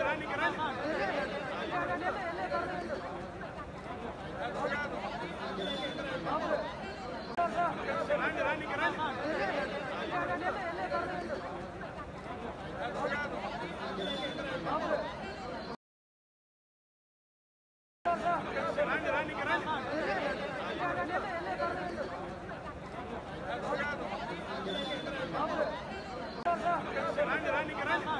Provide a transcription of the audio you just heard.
రండి రండి రండి రండి